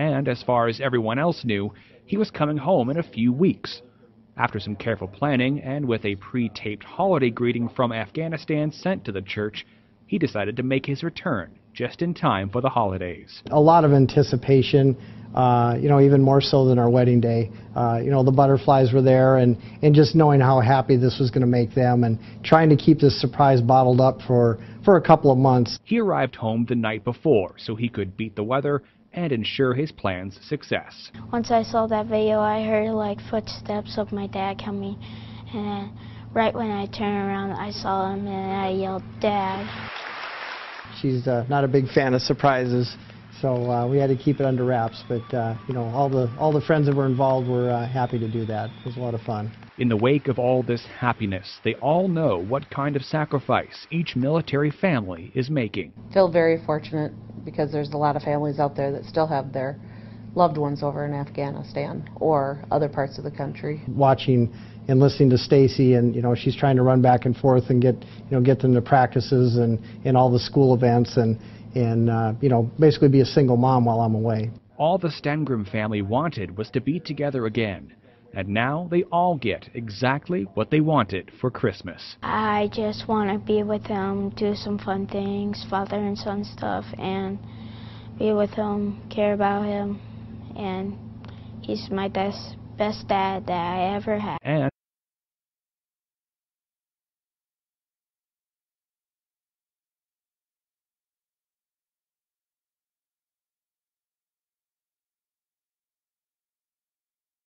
and as far as everyone else knew, he was coming home in a few weeks. After some careful planning and with a pre-taped holiday greeting from Afghanistan sent to the church, he decided to make his return just in time for the holidays. A lot of anticipation, uh, you know, even more so than our wedding day. Uh, you know, the butterflies were there, and, and just knowing how happy this was going to make them, and trying to keep this surprise bottled up for, for a couple of months. He arrived home the night before so he could beat the weather and ensure his plan's success. Once I saw that video, I heard like footsteps of my dad coming, and right when I turned around, I saw him, and I yelled, "Dad!" She's uh, not a big fan of surprises, so uh, we had to keep it under wraps. But uh, you know, all the all the friends that were involved were uh, happy to do that. It was a lot of fun. In the wake of all this happiness, they all know what kind of sacrifice each military family is making. Feel very fortunate because there's a lot of families out there that still have their loved ones over in Afghanistan or other parts of the country. Watching and listening to Stacy, and you know, she's trying to run back and forth and get you know get them to practices and and all the school events and and uh, you know basically be a single mom while I'm away. All the Stengrim family wanted was to be together again. And now they all get exactly what they wanted for Christmas. I just want to be with him, do some fun things, father and son stuff, and be with him, care about him, and he's my best best dad that I ever had. And